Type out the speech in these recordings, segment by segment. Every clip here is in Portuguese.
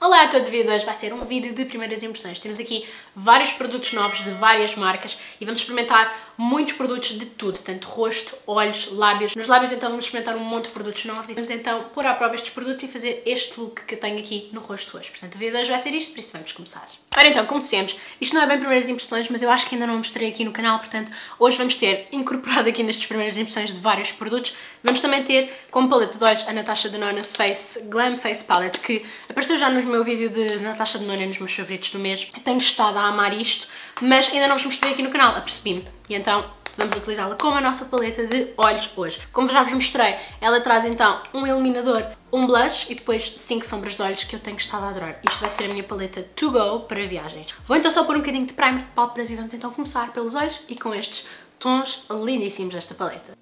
Olá a todos, o vídeo de hoje vai ser um vídeo de primeiras impressões. Temos aqui vários produtos novos de várias marcas e vamos experimentar muitos produtos de tudo, tanto rosto, olhos, lábios. Nos lábios então vamos experimentar um monte de produtos novos e vamos então pôr à prova estes produtos e fazer este look que eu tenho aqui no rosto hoje. Portanto, o vídeo de hoje vai ser isto, por isso vamos começar. Ora então, comecemos. Isto não é bem primeiras impressões, mas eu acho que ainda não mostrei aqui no canal, portanto, hoje vamos ter incorporado aqui nestas primeiras impressões de vários produtos. Vamos também ter como paleta de olhos a Natasha Denona Face Glam Face Palette, que apareceu já no meu vídeo de Natasha Denona nos meus favoritos do mês. Eu tenho estado a amar isto, mas ainda não vos mostrei aqui no canal, apercebi-me. E então vamos utilizá-la como a nossa paleta de olhos hoje. Como já vos mostrei, ela traz então um iluminador, um blush e depois 5 sombras de olhos que eu tenho estado a adorar. Isto vai ser a minha paleta to go para viagens. Vou então só pôr um bocadinho de primer de pálpebras e vamos então começar pelos olhos e com estes tons lindíssimos desta paleta.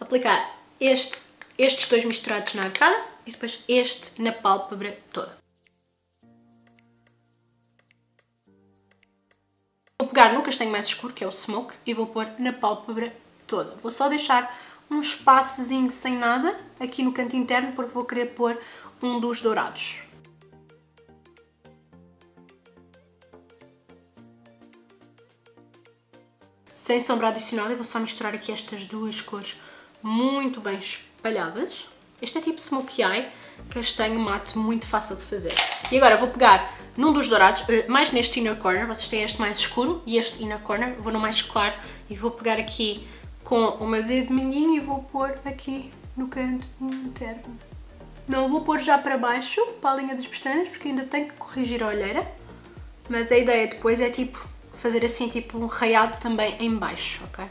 Aplicar este, estes dois misturados na arcada e depois este na pálpebra toda. Vou pegar no castanho mais escuro, que é o Smoke, e vou pôr na pálpebra toda. Vou só deixar um espaçozinho sem nada aqui no canto interno, porque vou querer pôr um dos dourados. Sem sombra adicional, eu vou só misturar aqui estas duas cores muito bem espalhadas. Este é tipo Smoky Eye, castanho mate, muito fácil de fazer. E agora vou pegar num dos dourados, eh, mais neste inner corner, vocês têm este mais escuro e este inner corner, vou no mais claro e vou pegar aqui com o meu dedo mindinho e vou pôr aqui no canto interno. Não vou pôr já para baixo, para a linha das pestanas, porque ainda tenho que corrigir a olheira, mas a ideia depois é tipo fazer assim tipo um raiado também em baixo, ok?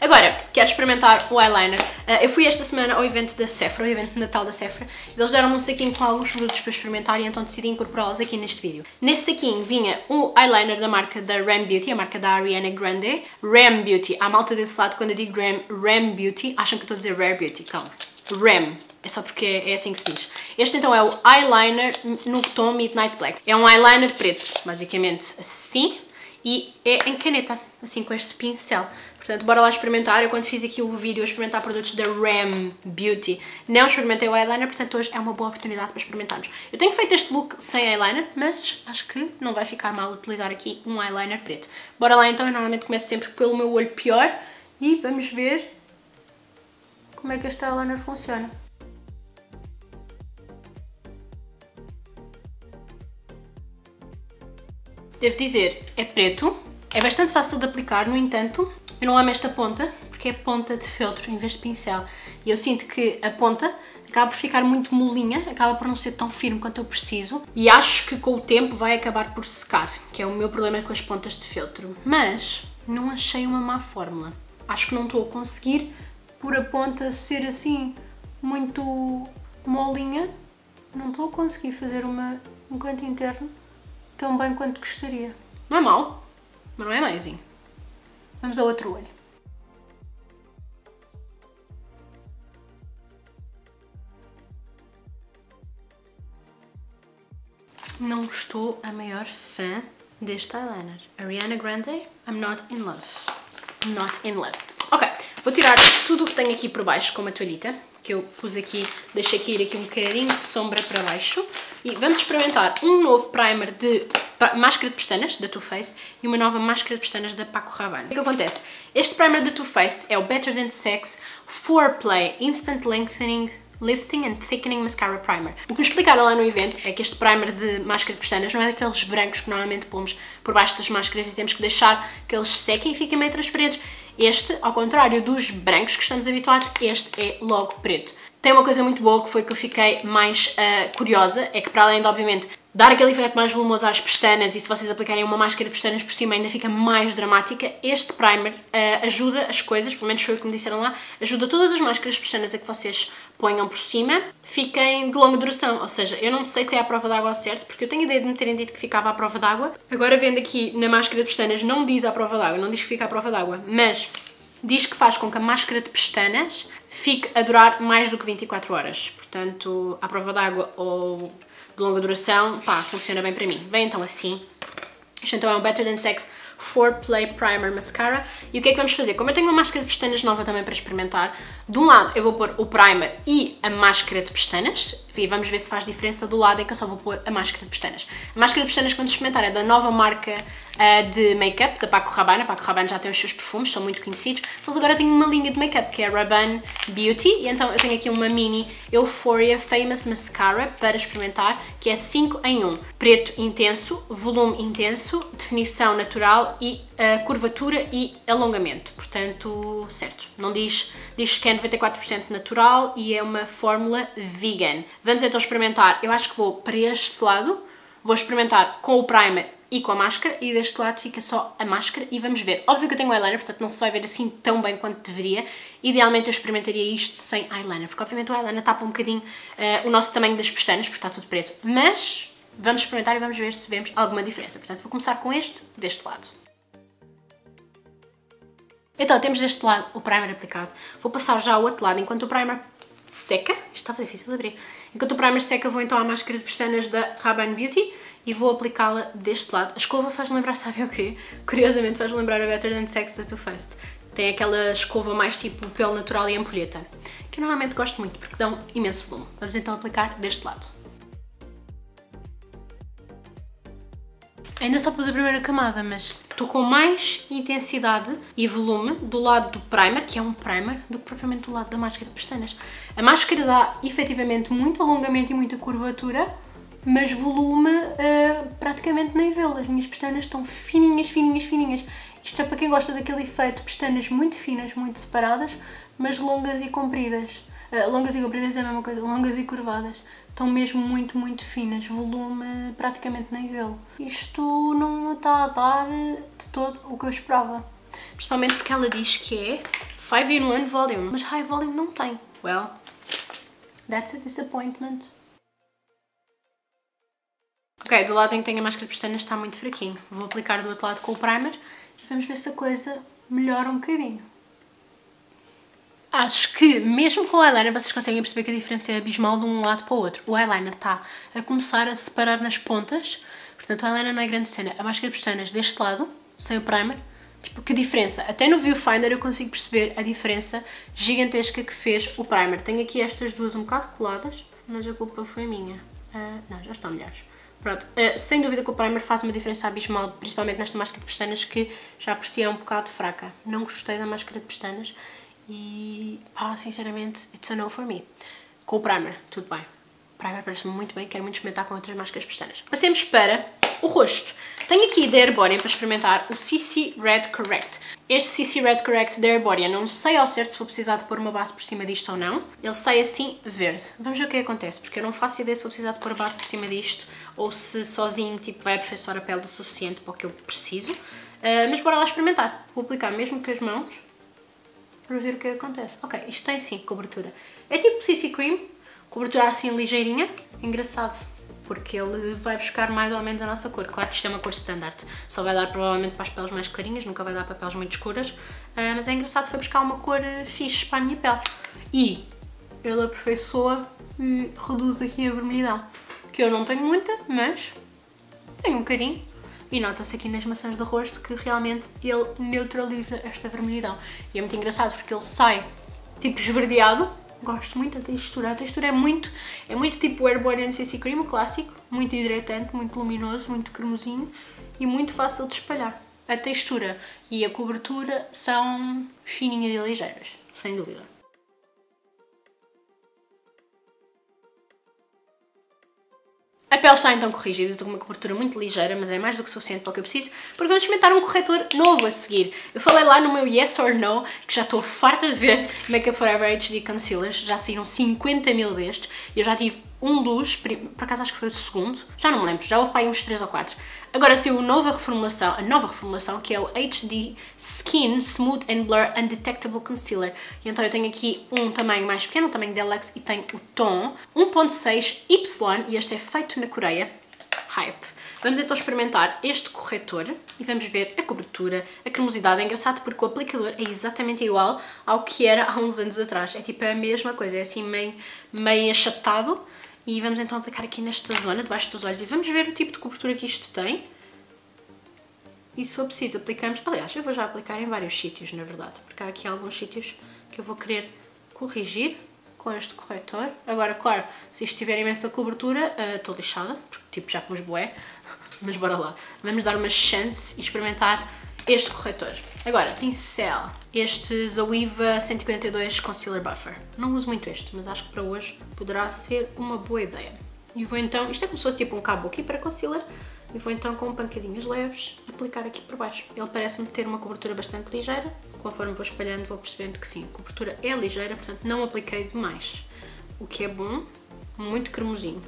Agora, quero experimentar o eyeliner. Uh, eu fui esta semana ao evento da Sephora, o evento de Natal da Sephora, e eles deram-me um saquinho com alguns produtos para experimentar e então decidi incorporá-los aqui neste vídeo. Nesse saquinho vinha o eyeliner da marca da Ram Beauty, a marca da Ariana Grande. Ram Beauty, a malta desse lado, quando eu digo Ram, Ram Beauty, acham que estou a dizer Rare Beauty, calma. Ram, é só porque é assim que se diz. Este então é o eyeliner no tom Midnight Black. É um eyeliner preto, basicamente assim, e é em caneta, assim com este pincel. Portanto, bora lá experimentar. Eu quando fiz aqui o vídeo a experimentar produtos da Ram Beauty, não experimentei o eyeliner, portanto hoje é uma boa oportunidade para experimentarmos. Eu tenho feito este look sem eyeliner, mas acho que não vai ficar mal utilizar aqui um eyeliner preto. Bora lá então, eu normalmente começo sempre pelo meu olho pior e vamos ver como é que este eyeliner funciona. Devo dizer, é preto, é bastante fácil de aplicar, no entanto, eu não amo esta ponta, porque é ponta de feltro em vez de pincel. E eu sinto que a ponta acaba por ficar muito molinha, acaba por não ser tão firme quanto eu preciso. E acho que com o tempo vai acabar por secar, que é o meu problema com as pontas de feltro. Mas não achei uma má fórmula. Acho que não estou a conseguir, por a ponta ser assim muito molinha, não estou a conseguir fazer uma, um canto interno tão bem quanto gostaria. Não é mau, mas não é amazing. Vamos ao outro olho. Não estou a maior fã deste eyeliner. Ariana Grande, I'm not in love. Not in love. Ok, vou tirar tudo o que tenho aqui por baixo com uma toalhita, que eu pus aqui, deixei cair aqui um bocadinho de sombra para baixo. E vamos experimentar um novo primer de máscara de pestanas da Too Faced e uma nova máscara de pestanas da Paco Rabanne. O que, é acontece? Este primer da Too Faced é o Better Than Sex Foreplay Instant Lengthening Lifting and Thickening Mascara Primer. O que me explicaram lá no evento é que este primer de máscara de pestanas não é daqueles brancos que normalmente pomos por baixo das máscaras e temos que deixar que eles sequem e fiquem meio transparentes. Este, ao contrário dos brancos que estamos habituados, este é logo preto. Tem uma coisa muito boa que foi que eu fiquei mais uh, curiosa, é que para além de, obviamente, dar aquele efeito mais volumoso às pestanas e se vocês aplicarem uma máscara de pestanas por cima ainda fica mais dramática, este primer uh, ajuda as coisas, pelo menos foi o que me disseram lá, ajuda todas as máscaras de pestanas a que vocês ponham por cima, fiquem de longa duração, ou seja, eu não sei se é a prova d'água ao certo, porque eu tenho a ideia de me terem dito que ficava à prova d'água, agora vendo aqui na máscara de pestanas não diz à prova d'água, não diz que fica à prova d'água, mas diz que faz com que a máscara de pestanas fique a durar mais do que 24 horas, portanto, à prova d'água ou de longa duração, pá, funciona bem para mim. Vem então assim. Este então é um Better Than Sex Foreplay Primer Mascara. E o que é que vamos fazer? Como eu tenho uma máscara de pestanas nova também para experimentar, de um lado eu vou pôr o primer e a máscara de pestanas, e vamos ver se faz diferença do lado em que eu só vou pôr a máscara de pestanas. A máscara de pestanas que vamos experimentar é da nova marca uh, de make-up, da Paco Rabanne. A Paco Rabanne já tem os seus perfumes, são muito conhecidos. Eles agora têm uma linha de make-up que é Rabanne Beauty, e então eu tenho aqui uma mini Euphoria Famous Mascara para experimentar, que é 5 em 1. Preto intenso, volume intenso, definição natural e curvatura e alongamento. Portanto, certo. Não diz, diz que é 94% natural e é uma fórmula vegan. Vamos então experimentar. Eu acho que vou para este lado. Vou experimentar com o primer e com a máscara e deste lado fica só a máscara e vamos ver. Óbvio que eu tenho eyeliner, portanto não se vai ver assim tão bem quanto deveria. Idealmente eu experimentaria isto sem eyeliner, porque obviamente o eyeliner tapa um bocadinho uh, o nosso tamanho das pestanas, porque está tudo preto. Mas vamos experimentar e vamos ver se vemos alguma diferença. Portanto vou começar com este deste lado. Então temos deste lado o primer aplicado. Vou passar já ao outro lado enquanto o primer seca. Isto estava difícil de abrir. Enquanto o primer seca vou então à máscara de pestanas da Rabanne Beauty e vou aplicá-la deste lado. A escova faz-me lembrar, sabe o quê? Curiosamente faz-me lembrar a Better Than Sex da Too Faced. Tem aquela escova mais tipo pelo natural e ampulheta, que eu normalmente gosto muito porque dão imenso volume. Vamos então aplicar deste lado. Ainda só pus a primeira camada, mas estou com mais intensidade e volume do lado do primer, que é um primer, do que propriamente do lado da máscara de pestanas. A máscara dá efetivamente muito alongamento e muita curvatura, mas volume uh, praticamente nem vê-lo. As minhas pestanas estão fininhas, fininhas, fininhas. Isto é para quem gosta daquele efeito, pestanas muito finas, muito separadas, mas longas e compridas. Uh, longas e compridas é a mesma coisa, longas e curvadas. Estão mesmo muito, muito finas, volume praticamente nem vê-lo. Isto não está a dar de todo o que eu esperava. Principalmente porque ela diz que é 5 in 1 volume, mas high volume não tem. Well, that's a disappointment. Ok, do lado em que tenho a máscara de pestanas está muito fraquinho. Vou aplicar do outro lado com o primer e vamos ver se a coisa melhora um bocadinho. Acho que, mesmo com o eyeliner, vocês conseguem perceber que a diferença é abismal de um lado para o outro. O eyeliner está a começar a separar nas pontas, portanto o eyeliner não é grande cena. A máscara de pestanas deste lado, sem o primer, tipo, que diferença. Até no viewfinder eu consigo perceber a diferença gigantesca que fez o primer. Tenho aqui estas duas um bocado coladas, mas a culpa foi minha. Uh, não, já estão melhores. Pronto, uh, sem dúvida que o primer faz uma diferença abismal, principalmente nesta máscara de pestanas que já por si é um bocado fraca. Não gostei da máscara de pestanas e pá, sinceramente, it's a no for me. Com o primer, tudo bem. O primer parece-me muito bem, quero muito experimentar com outras máscaras pestanas. Passemos para o rosto. Tenho aqui da Herborian para experimentar o CC Red Correct. Este CC Red Correct da Herborian, não sei ao certo se vou precisar de pôr uma base por cima disto ou não. Ele sai assim, verde. Vamos ver o que acontece, porque eu não faço ideia se vou precisar de pôr a base por cima disto ou se sozinho tipo, vai aperfeiçoar a pele o suficiente para o que eu preciso. Uh, mas bora lá experimentar. Vou aplicar mesmo com as mãos para ver o que acontece. Ok, isto tem sim cobertura. É tipo CC Cream, cobertura assim ligeirinha. Engraçado, porque ele vai buscar mais ou menos a nossa cor. Claro que isto é uma cor standard, só vai dar provavelmente para as peles mais clarinhas, nunca vai dar para peles muito escuras. Uh, mas é engraçado, foi buscar uma cor fixe para a minha pele. E ele aperfeiçoa e reduz aqui a vermelhidão que eu não tenho muita, mas tenho um carinho. E nota-se aqui nas maçãs do rosto que realmente ele neutraliza esta vermelhidão. E é muito engraçado porque ele sai tipo esverdeado. Gosto muito da textura. A textura é muito, é muito tipo Airborne CC Cream, o clássico. Muito hidratante, muito luminoso, muito cremosinho e muito fácil de espalhar. A textura e a cobertura são fininhas e ligeiras, sem dúvida. A pele está então corrigida, estou com uma cobertura muito ligeira, mas é mais do que suficiente para o que eu preciso, porque vamos experimentar um corretor novo a seguir. Eu falei lá no meu Yes or No, que já estou farta de ver Makeup Forever HD Concealers, já saíram 50 mil destes, e eu já tive um dos, por acaso acho que foi o segundo, já não me lembro, já houve para aí uns 3 ou 4. Agora saiu a nova reformulação, a nova reformulação que é o HD Skin Smooth and Blur Undetectable Concealer. E então eu tenho aqui um tamanho mais pequeno, o tamanho Deluxe, e tem o tom 1.6 Y, e este é feito na Coreia. Hype. Vamos então experimentar este corretor e vamos ver a cobertura, a cremosidade. É engraçado porque o aplicador é exatamente igual ao que era há uns anos atrás. É tipo a mesma coisa, é assim meio, meio achatado e vamos então aplicar aqui nesta zona, debaixo dos olhos, e vamos ver o tipo de cobertura que isto tem. e se for preciso aplicamos, aliás, eu vou já aplicar em vários sítios, na verdade, porque há aqui alguns sítios que eu vou querer corrigir com este corretor. Agora, claro, se isto tiver imensa cobertura, uh, estou lixada, porque tipo já pus boé, mas bora lá. Vamos dar uma chance e experimentar este corretor. Agora, pincel. Este Zoeva 142 Concealer Buffer. Não uso muito este, mas acho que para hoje poderá ser uma boa ideia. E vou então, isto é como se fosse tipo um cabo aqui para concealer, e vou então com pancadinhas leves aplicar aqui por baixo. Ele parece-me ter uma cobertura bastante ligeira, conforme vou espalhando vou percebendo que sim, a cobertura é ligeira, portanto não apliquei demais. O que é bom, muito cremosinho.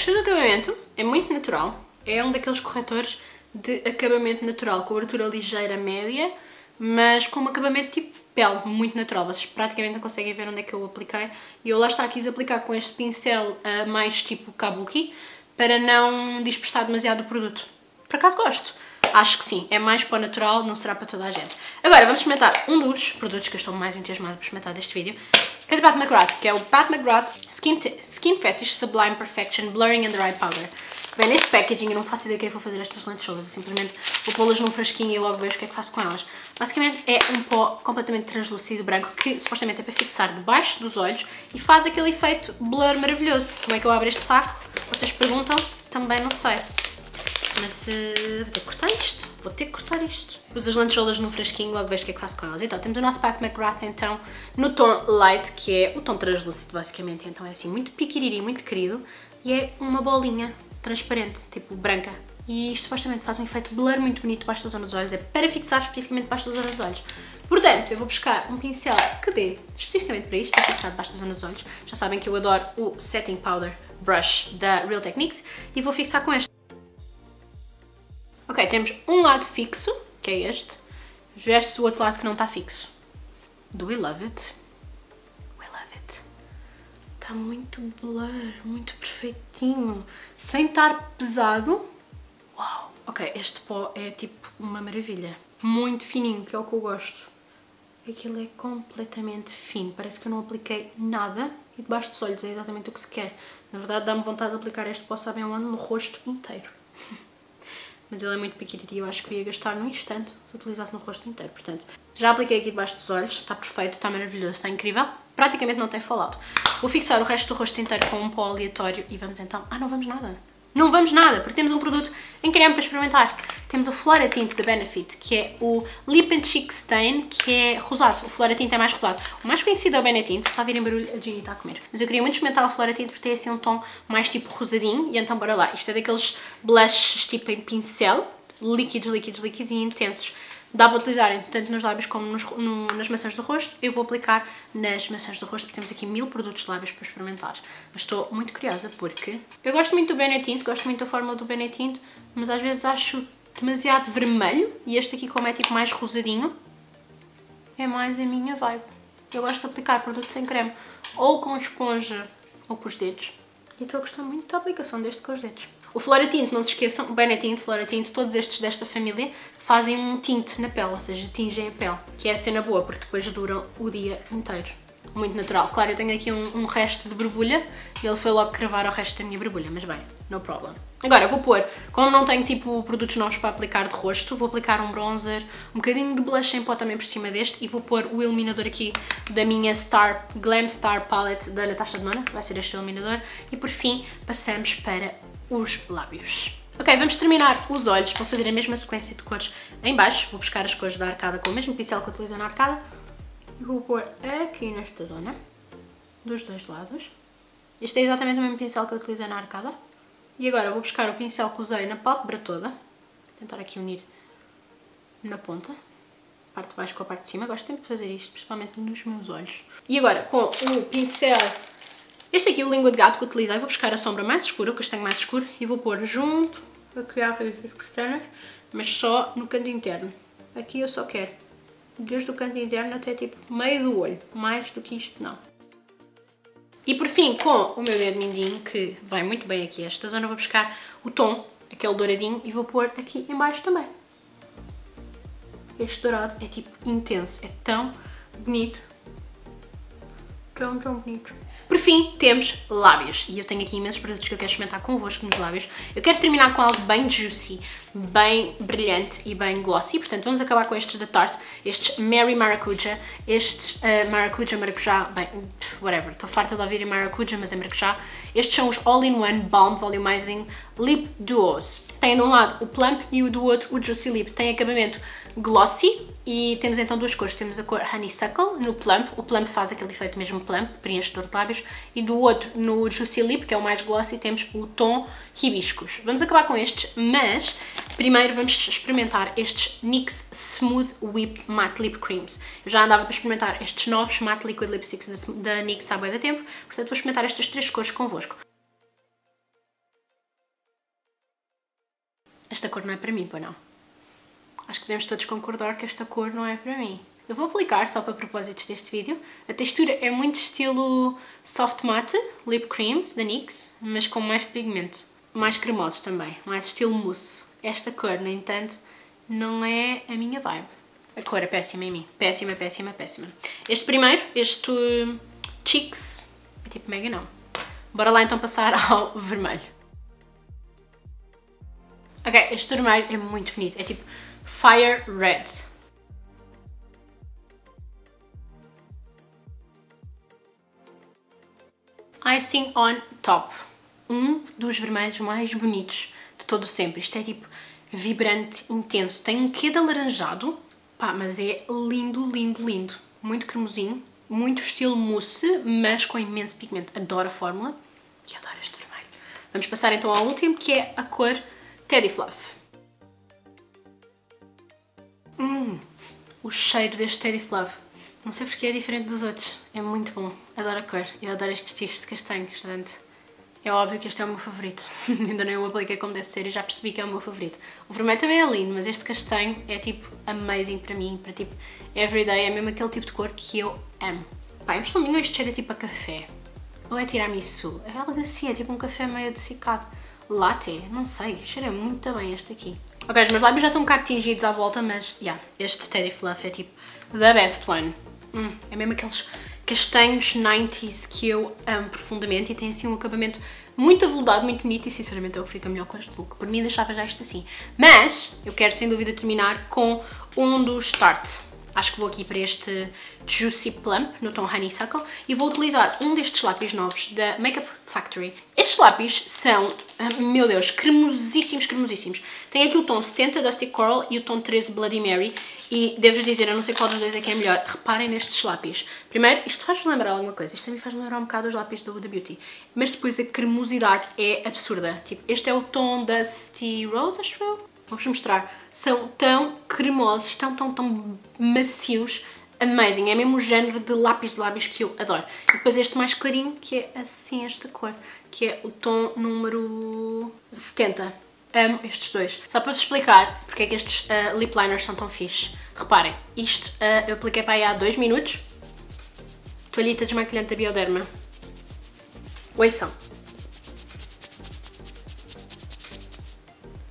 Gostei do acabamento, é muito natural, é um daqueles corretores de acabamento natural, cobertura ligeira média, mas com um acabamento tipo pele, muito natural. Vocês praticamente não conseguem ver onde é que eu apliquei. E eu lá está, quis aplicar com este pincel uh, mais tipo kabuki, para não dispersar demasiado o produto. Por acaso gosto. Acho que sim, é mais para o natural, não será para toda a gente. Agora, vamos experimentar um dos produtos que eu estou mais entusiasmada por experimentar deste vídeo, que é do Pat McGrath, que é o Pat McGrath Skin, Skin Fetish Sublime Perfection Blurring and Dry Powder. Vem neste packaging, eu não faço ideia o que é que vou fazer estas lentilhas, eu simplesmente vou pô-las num frasquinho e logo vejo o que é que faço com elas. Basicamente é um pó completamente translúcido branco que supostamente é para fixar debaixo dos olhos e faz aquele efeito blur maravilhoso. Como é que eu abro este saco? Vocês perguntam? Também não sei. Mas uh, vou ter que cortar isto. Vou ter que cortar isto. Uso as lantejoulas num frasquinho, logo vejo o que é que faço com elas. Então, temos o nosso Pat McGrath, então, no tom light, que é o tom translúcido, basicamente. Então é assim, muito piquiriri, muito querido. E é uma bolinha transparente, tipo branca. E isto supostamente faz um efeito blur muito bonito debaixo da zona dos olhos. É para fixar especificamente debaixo da zona dos olhos. Portanto, eu vou buscar um pincel que dê especificamente para isto, para fixar debaixo da zona dos olhos. Já sabem que eu adoro o Setting Powder Brush da Real Techniques. E vou fixar com este. Ok, temos um lado fixo, que é este, versus o outro lado que não está fixo. Do we love it? Está muito blur, muito perfeitinho, sem estar pesado. Uau! Ok, este pó é tipo uma maravilha. Muito fininho, que é o que eu gosto. Aquilo é completamente fino, parece que eu não apliquei nada e debaixo dos olhos é exatamente o que se quer. Na verdade dá-me vontade de aplicar este pó, sabem onde? No rosto inteiro. Mas ele é muito pequenito e eu acho que ia gastar num instante se utilizasse no rosto inteiro. Portanto, já apliquei aqui debaixo dos olhos, está perfeito, está maravilhoso, está incrível. Praticamente não tem fallout. Vou fixar o resto do rosto inteiro com um pó aleatório e vamos então... Ah, não vamos nada. Não vamos nada, porque temos um produto em creme para experimentar. Temos o Flora Tint da Benefit, que é o Lip and Cheek Stain, que é rosado. O Flora Tint é mais rosado. O mais conhecido é o Benetint, se virem barulho, a Ginny está a comer. Mas eu queria muito experimentar o Flora Tint porque tem assim um tom mais tipo rosadinho, e então bora lá. Isto é daqueles blushes tipo em pincel, líquidos, líquidos, líquidos e intensos. Dá para utilizarem tanto nos lábios como nos, no, nas maçãs do rosto. Eu vou aplicar nas maçãs do rosto porque temos aqui mil produtos de lábios para experimentar. Mas estou muito curiosa porque eu gosto muito do Benetint, gosto muito da fórmula do Benetint, mas às vezes acho demasiado vermelho e este aqui como é tipo mais rosadinho, é mais a minha vibe. Eu gosto de aplicar produtos em creme ou com esponja ou com os dedos. E estou a gostar muito da aplicação deste com os dedos. O Floratint, não se esqueçam, o Benetint, Floratint, todos estes desta família fazem um tinte na pele, ou seja, tingem a pele, que é a cena boa, porque depois duram o dia inteiro. Muito natural. Claro, eu tenho aqui um, um resto de borbulha e ele foi logo cravar o resto da minha borbulha, mas bem, no problem. Agora, vou pôr, como não tenho tipo produtos novos para aplicar de rosto, vou aplicar um bronzer, um bocadinho de blush em pó também por cima deste e vou pôr o iluminador aqui da minha Star, Glam Star Palette da Natasha Denona, vai ser este iluminador, e por fim passamos para os lábios. Ok, vamos terminar os olhos, vou fazer a mesma sequência de cores em baixo, vou buscar as cores da arcada com o mesmo pincel que eu utilizo na arcada e vou pôr aqui nesta zona, dos dois lados. Este é exatamente o mesmo pincel que eu utilizei na arcada. E agora vou buscar o pincel que usei na pálpebra toda, tentar aqui unir na ponta, parte de baixo com a parte de cima, gosto sempre de fazer isto, principalmente nos meus olhos. E agora com o pincel este aqui é o língua de gato que utilizei. Vou buscar a sombra mais escura, o castanho mais escuro, e vou pôr junto para criar raízes pestanas, mas só no canto interno. Aqui eu só quero desde o canto interno até tipo meio do olho, mais do que isto não. E por fim, com o meu dedo mindinho, que vai muito bem aqui esta zona, vou buscar o tom, aquele douradinho, e vou pôr aqui em baixo também. Este dourado é tipo intenso, é tão bonito. Tão, tão bonito. Por fim, temos lábios. E eu tenho aqui imensos produtos que eu quero experimentar convosco nos lábios. Eu quero terminar com algo bem juicy, bem brilhante e bem glossy. Portanto, vamos acabar com estes da Tarte. Estes Mary Maracuja, estes uh, Maracuja Maracujá, bem, whatever. Estou farta de ouvir Maracuja, mas é maracujá. Estes são os All-in-One Balm Volumizing Lip Duos. Tem de um lado o Plump e o do outro o Juicy Lip. Tem acabamento glossy e temos então duas cores. Temos a cor Honeysuckle no Plump. O Plump faz aquele efeito mesmo Plump, preenchedor de lábios. E do outro, no Juicy Lip, que é o mais glossy, temos o tom Hibiscus. Vamos acabar com estes, mas primeiro vamos experimentar estes NYX Smooth Whip Matte Lip Creams. Eu já andava para experimentar estes novos Matte Liquid Lipsticks da NYX há bem da tempo, portanto vou experimentar estas três cores convosco. Esta cor não é para mim, pois não? Acho que podemos todos concordar que esta cor não é para mim. Eu vou aplicar só para propósitos deste vídeo. A textura é muito estilo soft matte, lip creams da NYX, mas com mais pigmento. Mais cremosos também, mais estilo mousse. Esta cor, no entanto, não é a minha vibe. A cor é péssima em mim. Péssima, péssima, péssima. Este primeiro, este Cheeks, é tipo mega não. Bora lá então passar ao vermelho. Ok, este vermelho é muito bonito, é tipo Fire Red. Icing on Top. Um dos vermelhos mais bonitos de todo sempre. Isto é tipo vibrante, intenso. Tem um quê de alaranjado, pá, mas é lindo, lindo, lindo. Muito cremosinho, muito estilo mousse, mas com imenso pigmento. Adoro a fórmula e adoro este vermelho. Vamos passar então ao último, que é a cor Teddy Fluff. O cheiro deste Teddy Fluff. Não sei porque é diferente dos outros. É muito bom. Adoro a cor. Eu adoro estes tistos de castanhos, portanto... É óbvio que este é o meu favorito. Ainda nem o apliquei como deve ser e já percebi que é o meu favorito. O vermelho também é lindo, mas este castanho é tipo amazing para mim, para tipo everyday. É mesmo aquele tipo de cor que eu amo. Pá, a impressão este cheiro é tipo a café. Ou é tiramisu. É algo assim, é tipo um café meio adocicado latte, não sei, cheira muito bem este aqui. Ok, os meus lábios já estão um bocado tingidos à volta, mas, yeah, este Teddy Fluff é tipo the best one. Hum, é mesmo aqueles castanhos 90s que eu amo profundamente e tem assim um acabamento muito aveludado, muito bonito e sinceramente é o que fica melhor com este look. Por mim deixava já isto assim. Mas eu quero sem dúvida terminar com um dos Tarte. Acho que vou aqui para este Juicy Plump no tom Honeysuckle e vou utilizar um destes lápis novos da Makeup Factory. Estes lápis são, ah, meu Deus, cremosíssimos, cremosíssimos. Tem aqui o tom 70 Dusty Coral e o tom 13 Bloody Mary e devo-vos dizer, eu não sei qual dos dois é que é melhor, reparem nestes lápis. Primeiro, isto faz-me lembrar alguma coisa, isto também faz-me lembrar um bocado os lápis Huda Beauty, mas depois a cremosidade é absurda. Tipo, este é o tom Dusty Rose, acho eu. Vou-vos mostrar. São tão cremosos, tão, tão, tão macios, amazing, é mesmo o género de lápis de lábios que eu adoro. E depois este mais clarinho, que é assim esta cor, que é o tom número 70. Amo estes dois. Só para vos explicar porque é que estes uh, lip liners são tão fixe. Reparem, isto uh, eu apliquei para aí há 2 minutos. Toalhita desmaquilhante da Bioderma. Oição.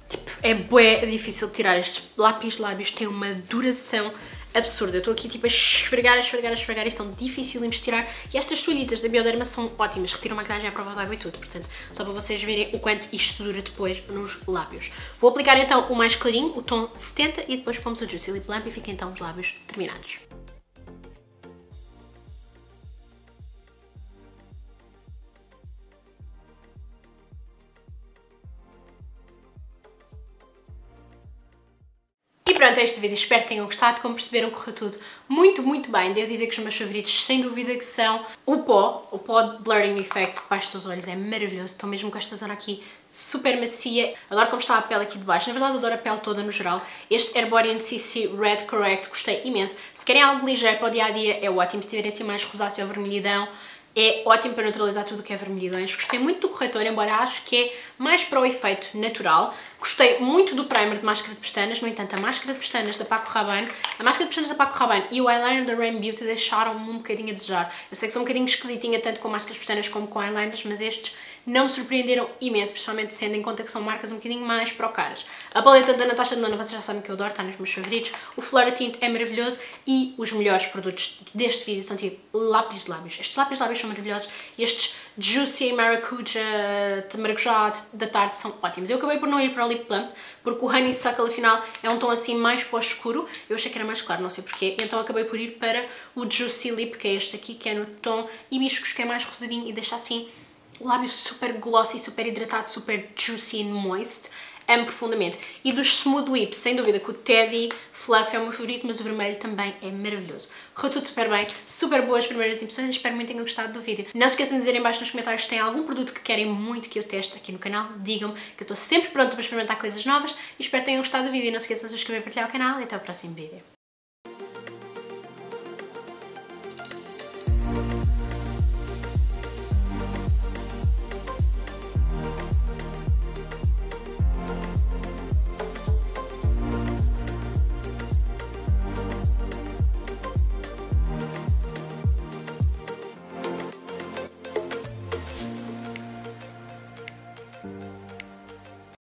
Tipo, é bué difícil tirar estes lápis lábios, têm uma duração absurda. Eu estou aqui tipo a esfregar, a esfregar, a esfregar e são difíceis de tirar. E estas toalhitas da Bioderma são ótimas, retiram maquilhagem à prova d'água e tudo. Portanto, só para vocês verem o quanto isto dura depois nos lábios. Vou aplicar então o mais clarinho, o tom 70 e depois pomos o Juicy Lip Lamp e fiquem então os lábios terminados. Pronto, é este vídeo. Espero que tenham gostado. Como perceberam, correu tudo muito, muito bem. Devo dizer que os meus favoritos, sem dúvida, que são o pó. O pó de Blurring Effect debaixo dos olhos é maravilhoso. Estou mesmo com esta zona aqui super macia. Adoro como está a pele aqui de baixo. Na verdade, adoro a pele toda no geral. Este Herborian CC Red Correct gostei imenso. Se querem algo ligeiro para o dia-a-dia, -dia, é ótimo. Se tiverem assim mais rosáceo ou vermelhidão, é ótimo para neutralizar tudo o que é vermelhidões. Gostei muito do corretor, embora acho que é mais para o efeito natural. Gostei muito do primer de máscara de pestanas, no entanto, a máscara de pestanas da Paco Rabanne, a máscara de pestanas da Paco Rabanne e o eyeliner da Rain Beauty deixaram-me um bocadinho a desejar. Eu sei que sou um bocadinho esquisitinha, tanto com máscaras de pestanas como com eyeliners, mas estes não me surpreenderam imenso, principalmente sendo em conta que são marcas um bocadinho mais pro caras. A paleta da Natasha Denona, vocês já sabem que eu adoro, está nos meus favoritos. O Flora Tint é maravilhoso e os melhores produtos deste vídeo são tipo lápis de lábios. Estes lápis de lábios são maravilhosos e estes Juicy Maracuja, Maracujá da Tarte são ótimos. Eu acabei por não ir para o Lip Plump, porque o Honeysuckle afinal é um tom assim mais o escuro. Eu achei que era mais claro, não sei porquê. Então acabei por ir para o Juicy Lip, que é este aqui, que é no tom hibiscos, que é mais rosadinho e deixa assim lábio super glossy, super hidratado, super juicy and moist amo profundamente. E dos Smooth Whips, sem dúvida que o Teddy Fluff é o meu favorito, mas o vermelho também é maravilhoso. Correu tudo super bem, super boas primeiras impressões e espero muito que tenham gostado do vídeo. Não se esqueçam de dizer em baixo nos comentários se têm algum produto que querem muito que eu teste aqui no canal. Digam-me que eu estou sempre pronta para experimentar coisas novas e espero que tenham gostado do vídeo. Não se esqueçam de subscrever e partilhar o canal e até o próximo vídeo.